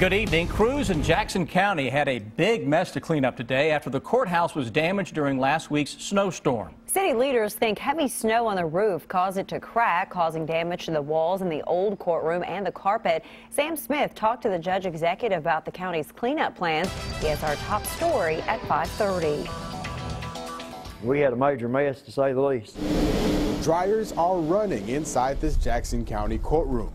Good evening. Crews in Jackson County had a big mess to clean up today after the courthouse was damaged during last week's snowstorm. City leaders think heavy snow on the roof caused it to crack, causing damage to the walls in the old courtroom and the carpet. Sam Smith talked to the judge executive about the county's cleanup plans. He has our top story at 530. We had a major mess to say the least. Dryers are running inside this Jackson County courtroom.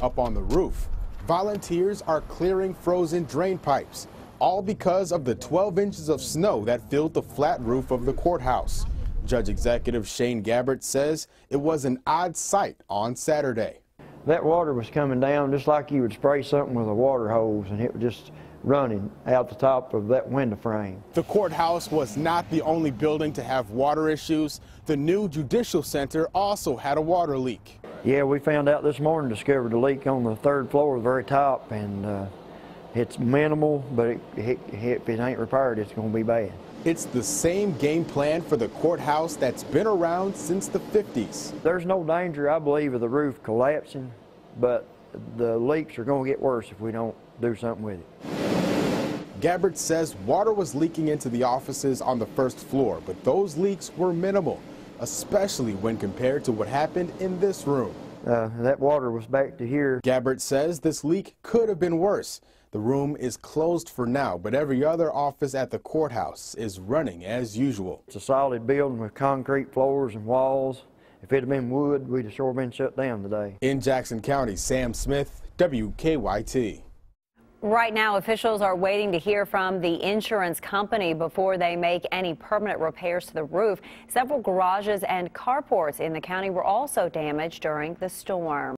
Up on the roof, volunteers are clearing frozen drain pipes, all because of the 12 inches of snow that filled the flat roof of the courthouse. Judge Executive Shane Gabbert says it was an odd sight on Saturday. That water was coming down just like you would spray something with a water hose, and it was just running out the top of that window frame. The courthouse was not the only building to have water issues. The new Judicial Center also had a water leak. Yeah, we found out this morning, discovered a leak on the third floor, the very top, and uh, it's minimal, but it, it, if it ain't repaired, it's going to be bad. It's the same game plan for the courthouse that's been around since the 50s. There's no danger, I believe, of the roof collapsing, but the leaks are going to get worse if we don't do something with it. Gabbert says water was leaking into the offices on the first floor, but those leaks were minimal especially when compared to what happened in this room. Uh, that water was back to here. Gabbert says this leak could have been worse. The room is closed for now, but every other office at the courthouse is running as usual. It's a solid building with concrete floors and walls. If it had been wood, we'd have sure been shut down today. In Jackson County, Sam Smith, WKYT. Right now, officials are waiting to hear from the insurance company before they make any permanent repairs to the roof. Several garages and carports in the county were also damaged during the storm.